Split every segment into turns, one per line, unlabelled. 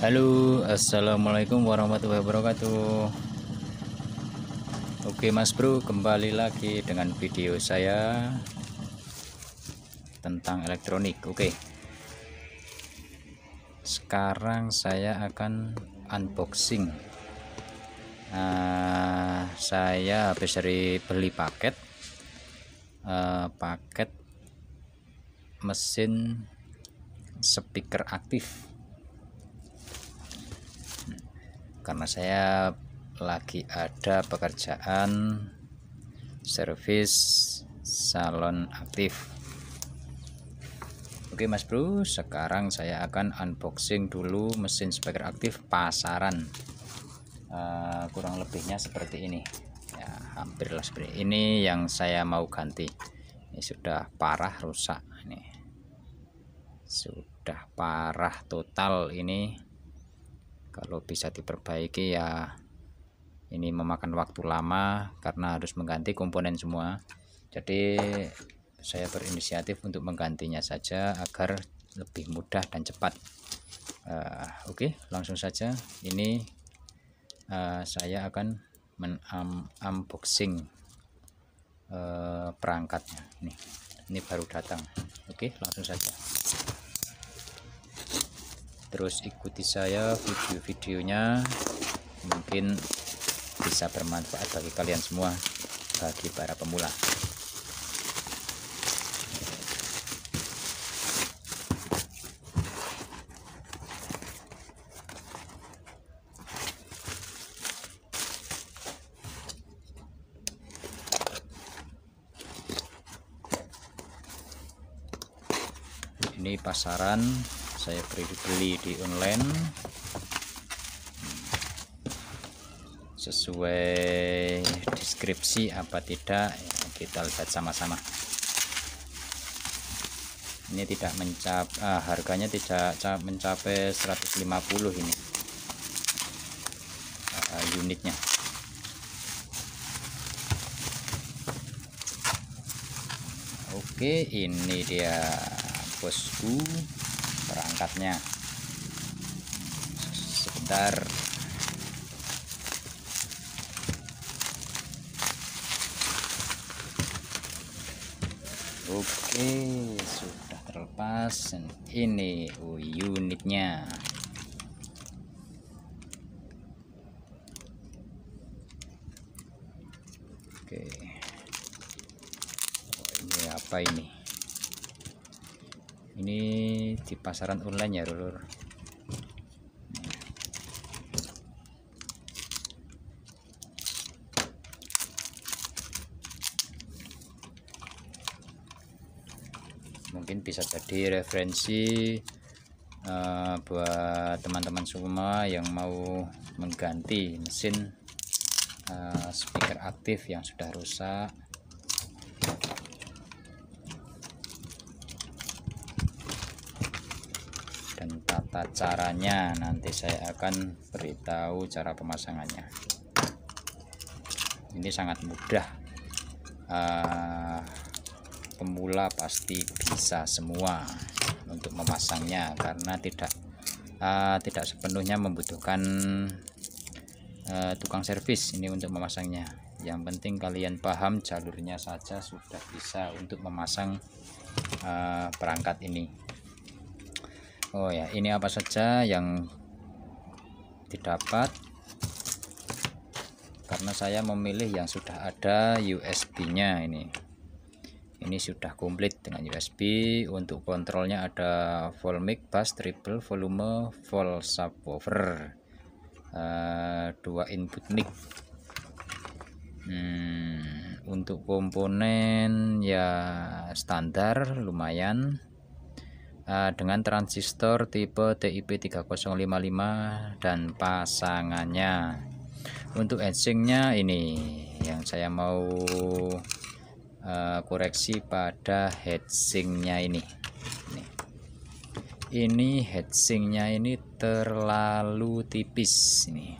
Halo assalamualaikum warahmatullahi wabarakatuh. Oke mas bro kembali lagi dengan video saya tentang elektronik. Oke. Sekarang saya akan unboxing. Uh, saya habis dari beli paket. Uh, paket mesin speaker aktif karena saya lagi ada pekerjaan servis salon aktif. Oke mas bro sekarang saya akan unboxing dulu mesin speaker aktif pasaran. Uh, kurang lebihnya seperti ini. Ya hampirlah seperti ini yang saya mau ganti. Ini sudah parah rusak ini. Sudah parah total ini kalau bisa diperbaiki ya ini memakan waktu lama karena harus mengganti komponen semua. Jadi saya berinisiatif untuk menggantinya saja agar lebih mudah dan cepat. Uh, oke okay, langsung saja. Ini uh, saya akan men-unboxing uh, perangkatnya. Ini ini baru datang. Oke okay, langsung saja terus ikuti saya video-videonya. Mungkin bisa bermanfaat bagi kalian semua bagi para pemula. Ini pasaran saya beli di online. Sesuai deskripsi apa tidak kita lihat sama-sama. Ini tidak mencap ah, harganya tidak mencapai 150 ini. Ah, unitnya. Oke ini dia bosku perangkatnya. Sebentar. Oke sudah terlepas. Ini unitnya. Oke. Oh, ini apa ini ini di pasaran online ya lur. Mungkin bisa jadi referensi uh, buat teman-teman semua yang mau mengganti mesin uh, speaker aktif yang sudah rusak dan tata caranya. Nanti saya akan beritahu cara pemasangannya. Ini sangat mudah. Uh, pemula pasti bisa semua untuk memasangnya karena tidak uh, tidak sepenuhnya membutuhkan uh, tukang servis ini untuk memasangnya. Yang penting kalian paham jalurnya saja sudah bisa untuk memasang uh, perangkat ini Oh ya ini apa saja yang didapat? Karena saya memilih yang sudah ada USB nya ini. Ini sudah komplit dengan USB untuk kontrolnya ada full mic bass triple volume full subwoofer. Uh, dua input mic. Hmm, untuk komponen ya standar lumayan Eh, dengan transistor tipe TIP 3055 dan pasangannya. Untuk etchingnya ini yang saya mau uh, koreksi pada heatsinknya ini. Ini ini heatsinknya ini terlalu tipis ini.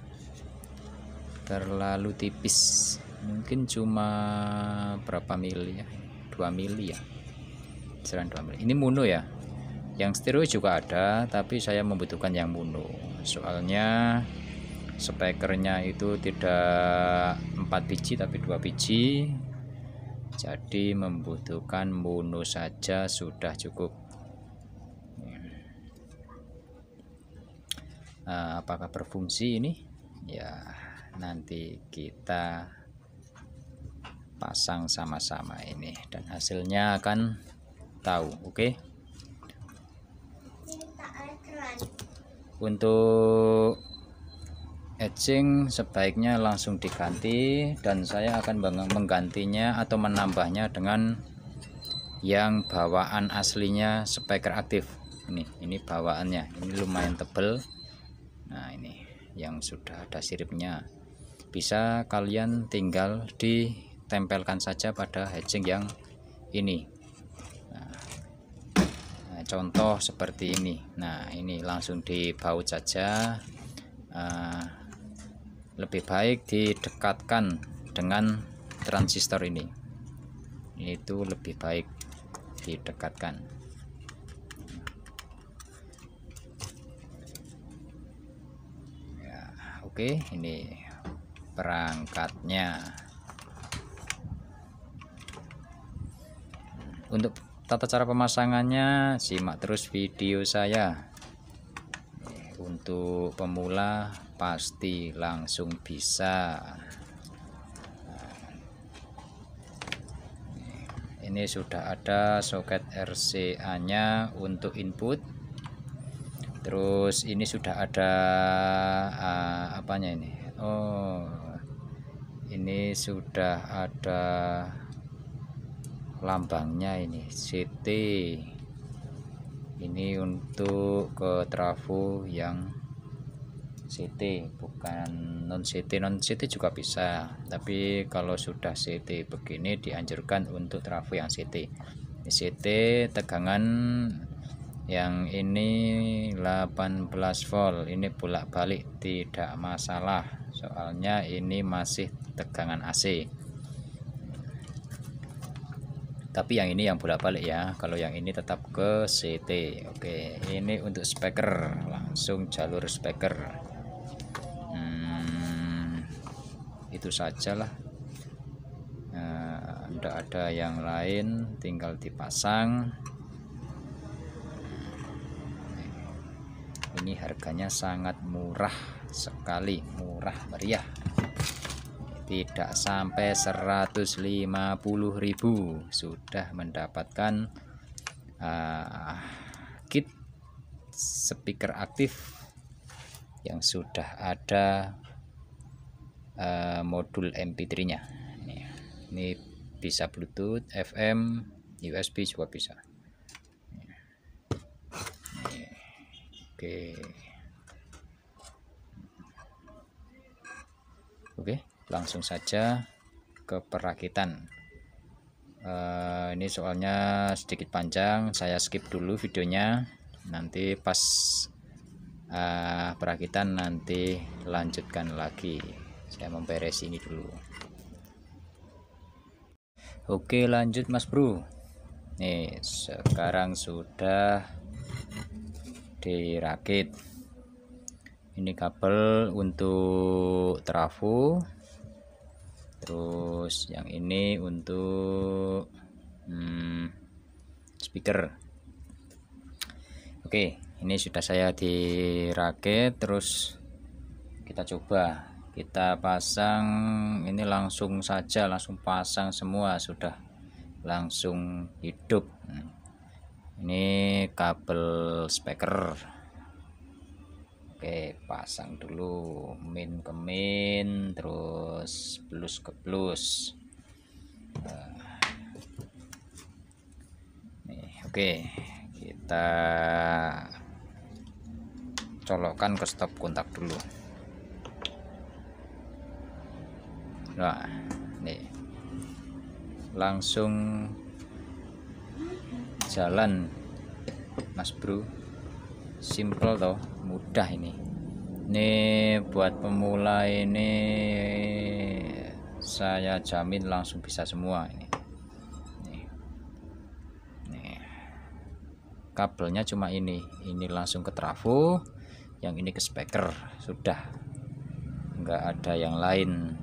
Terlalu tipis. Mungkin cuma berapa mili ya? 2 mili ya? 2 mili. Ini mono ya yang stereo juga ada tapi saya membutuhkan yang mono soalnya speakernya itu tidak 4 biji tapi 2 biji. Jadi membutuhkan mono saja sudah cukup. Nah, apakah berfungsi ini? Ya nanti kita pasang sama-sama ini dan hasilnya akan tahu oke? okay? Untuk etching sebaiknya langsung diganti dan saya akan menggantinya atau menambahnya dengan yang bawaan aslinya speaker aktif. Ini ini bawaannya. Ini lumayan tebel. Nah ini yang sudah ada siripnya. Bisa kalian tinggal ditempelkan saja pada hatching yang ini contoh seperti ini. Nah ini langsung dibaut saja. Uh, lebih baik didekatkan dengan transistor ini. Itu lebih baik didekatkan. Ya oke ini perangkatnya. Untuk tata cara pemasangannya simak terus video saya. Untuk pemula pasti langsung bisa. Ini sudah ada soket RCA nya untuk input. Terus ini sudah ada uh, apanya ini? Oh ini sudah ada lambangnya ini CT ini untuk ke trafo yang CT bukan non CT non CT juga bisa tapi kalau sudah CT begini dianjurkan untuk trafo yang CT CT tegangan yang ini 18 volt. Ini bolak-balik tidak masalah. Soalnya ini masih tegangan AC tapi yang ini yang bolak-balik ya. Kalau yang ini tetap ke CT oke ini untuk speaker. Langsung jalur speaker. Hmm, itu sajalah. Nah, tidak ada yang lain tinggal dipasang. Ini harganya sangat murah sekali murah meriah tidak sampai 150.000 sudah mendapatkan uh, kit speaker aktif yang sudah ada uh, modul MP3 nya ini, ini bisa Bluetooth FM USB juga bisa. Oke. Oke. okay langsung saja ke perakitan. Uh, ini soalnya sedikit panjang saya skip dulu videonya. Nanti pas uh, perakitan nanti lanjutkan lagi. Saya memberes ini dulu. Oke lanjut mas bro. Nih sekarang sudah dirakit. Ini kabel untuk trafo terus yang ini untuk hmm, speaker. Oke ini sudah saya dirakit terus kita coba. Kita pasang ini langsung saja langsung pasang semua sudah langsung hidup. Ini kabel speaker Oke pasang dulu min ke min terus plus ke plus. Nih oke kita colokkan ke stop kontak dulu. Nah nih langsung jalan mas bro simple toh mudah ini. Ini buat pemula ini saya jamin langsung bisa semua ini. Nih. Kabelnya cuma ini. Ini langsung ke trafo yang ini ke speaker. Sudah. Enggak ada yang lain.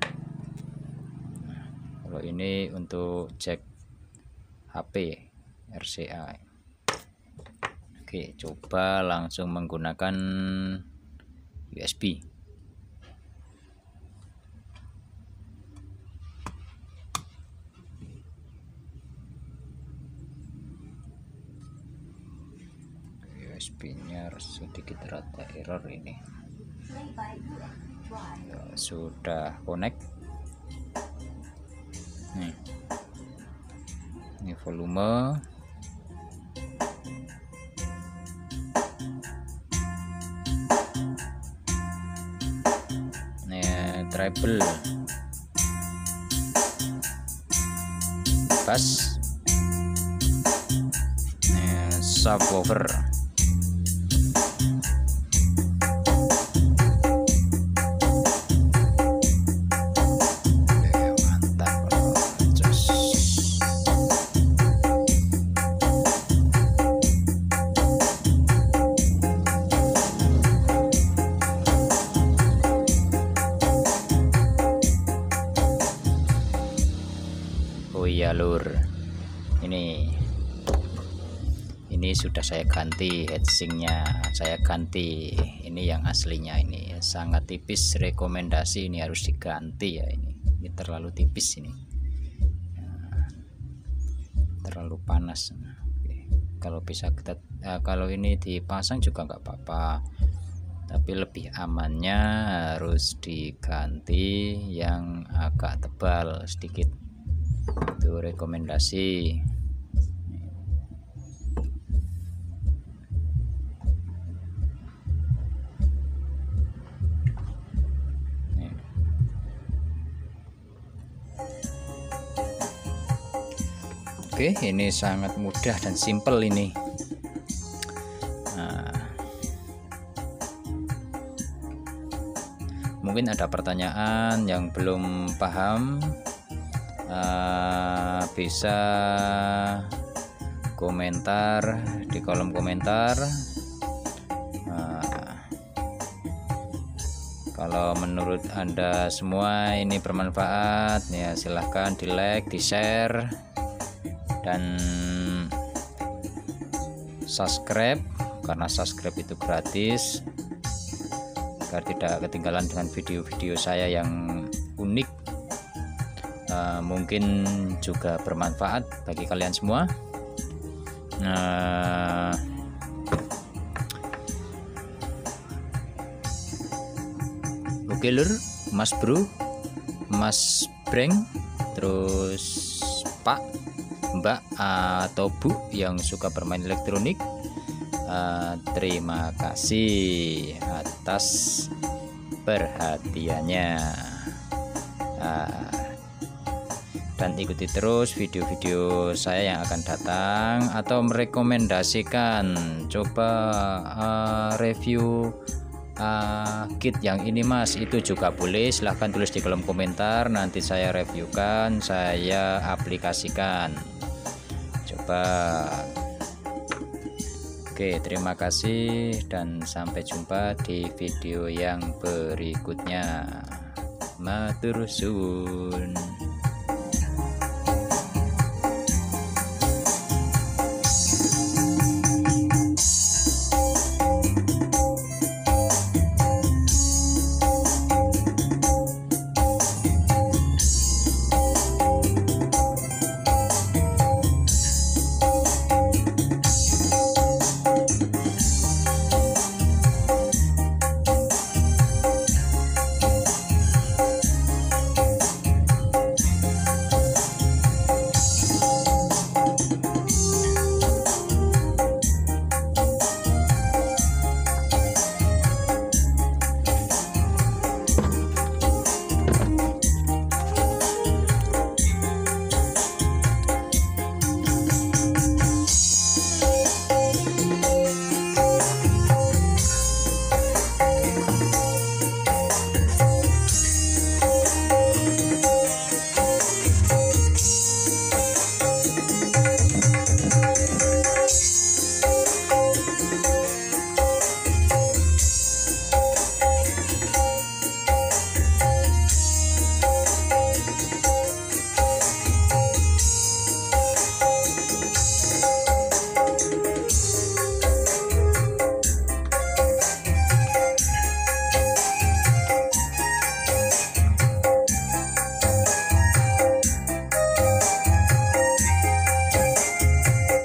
Kalau ini untuk cek HP RCA Oke coba langsung menggunakan USB USB nya sedikit rada error ini. Ya, sudah connect. Nih. Ini volume treble bass subwoofer sudah saya ganti heatsinknya saya ganti ini yang aslinya ini. Sangat tipis rekomendasi ini harus diganti ya ini. Ini terlalu tipis ini. Nah, terlalu panas. Oke. kalau bisa kita nah, kalau ini dipasang juga nggak apa-apa. Tapi lebih amannya harus diganti yang agak tebal sedikit. Itu rekomendasi Oke ini sangat mudah dan simple ini. Nah, mungkin ada pertanyaan yang belum paham. Uh, bisa komentar di kolom komentar. Uh, kalau menurut anda semua ini bermanfaat ya silahkan di like di share dan subscribe karena subscribe itu gratis agar tidak ketinggalan dengan video-video saya yang unik. Uh, mungkin juga bermanfaat bagi kalian semua. Uh, oke lur mas bro mas breng terus mbak atau bu yang suka bermain elektronik. Uh, terima kasih atas perhatiannya. Uh, dan ikuti terus video-video saya yang akan datang atau merekomendasikan. Coba uh, review uh, kit yang ini mas. Itu juga boleh. Silahkan tulis di kolom komentar. Nanti saya reviewkan saya aplikasikan Oke terima kasih dan sampai jumpa di video yang berikutnya. Matur suwun